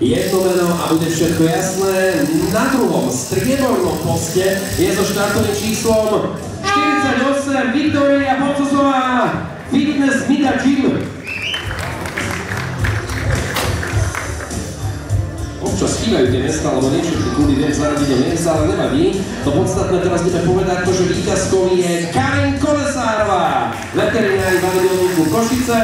jedno meno a bude všetko jasné. Na druhom striebornom poste je so štartovým číslom 48 Viktoria Pocosová Fitness Mega Gym. občas chýbajú tie miesta, lebo nie všetky kluby viem zaradiť o miesta, ale nevadí. To podstatné teraz budeme povedať to, že víťazkou je Karin Kolesárová, veterinári Vanilioníku Košice.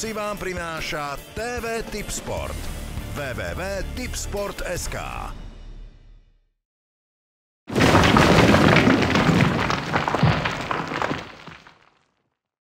Prenosy vám prináša TV Tip Sport. www.tipsport.sk